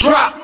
drop.